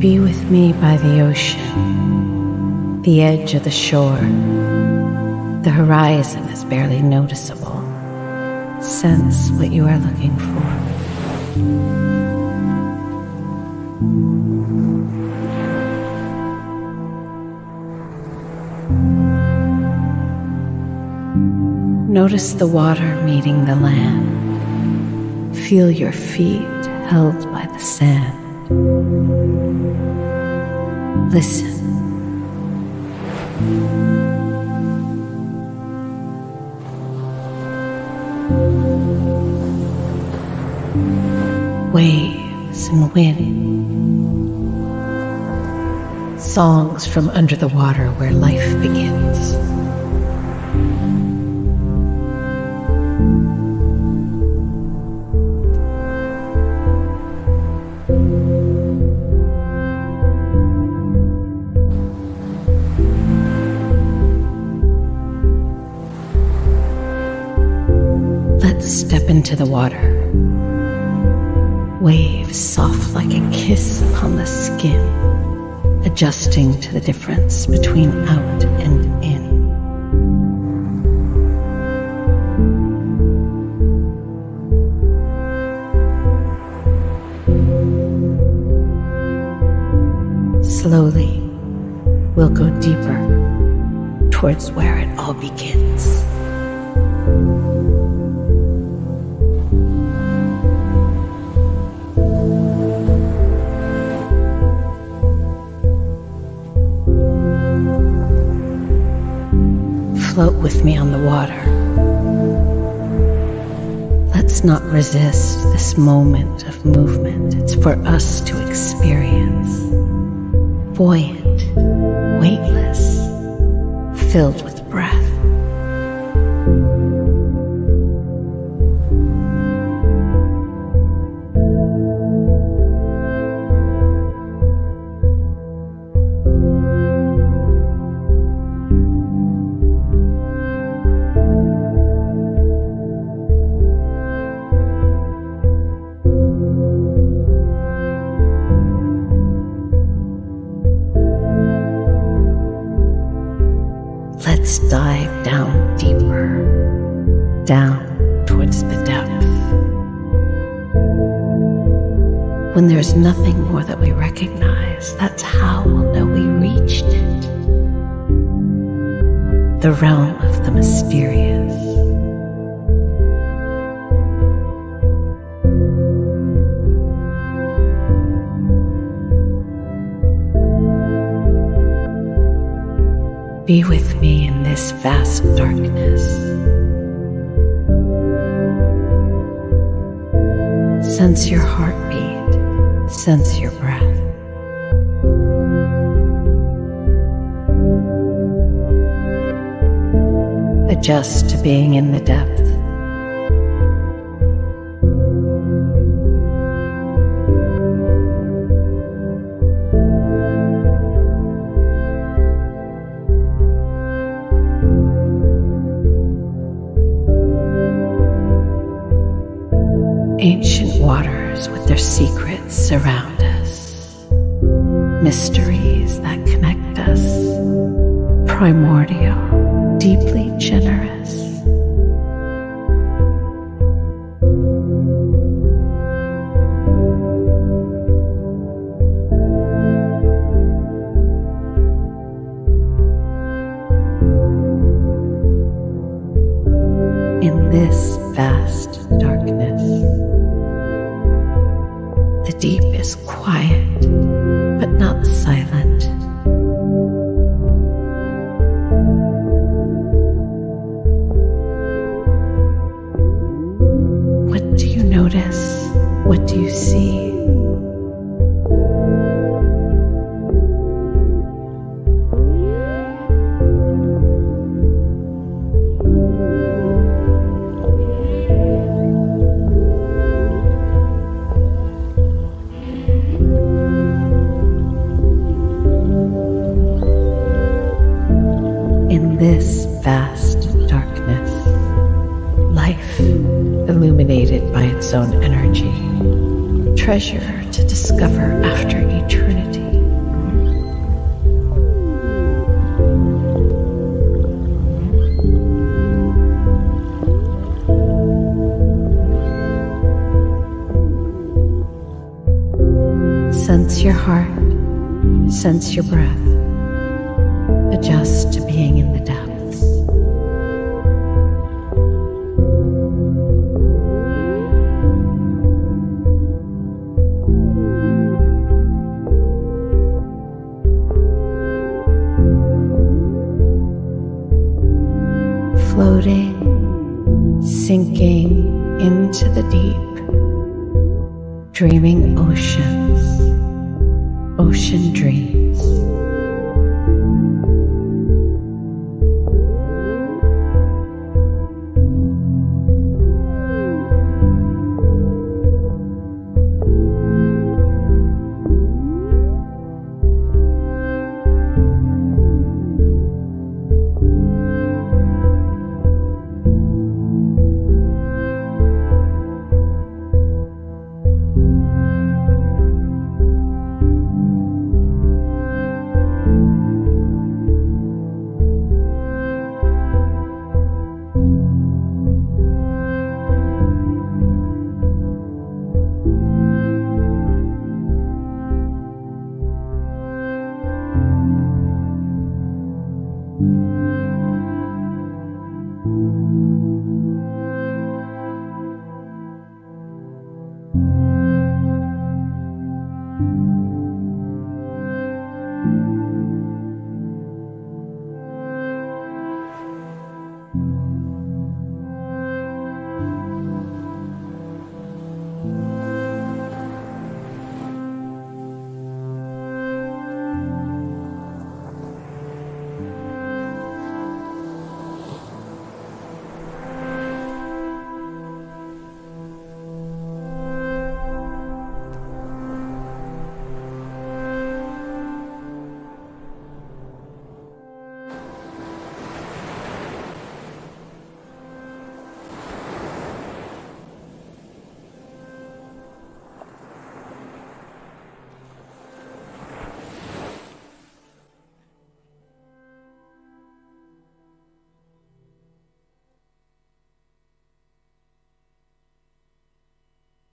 Be with me by the ocean, the edge of the shore. The horizon is barely noticeable. Sense what you are looking for. Notice the water meeting the land. Feel your feet held by the sand. Listen. Waves and wind. Songs from under the water where life begins. Step into the water. Waves soft like a kiss upon the skin, adjusting to the difference between out and in. Slowly, we'll go deeper towards where it all begins. Float with me on the water. Let's not resist this moment of movement. It's for us to experience. Buoyant, weightless, filled with Let's dive down deeper, down towards the depth. When there's nothing more that we recognize, that's how we'll know we reached it. The realm of the mysterious. Be with me in this vast darkness. Sense your heartbeat, sense your breath. Adjust to being in the depth. Secrets surround us, mysteries that connect us, primordial, deeply generous. In this vast darkness, the deep is quiet, but not silent. What do you notice? What do you see? this vast darkness, life illuminated by its own energy, treasure to discover after eternity. Sense your heart, sense your breath adjust to being in the depths. Floating, sinking into the deep, dreaming oceans, ocean dreams.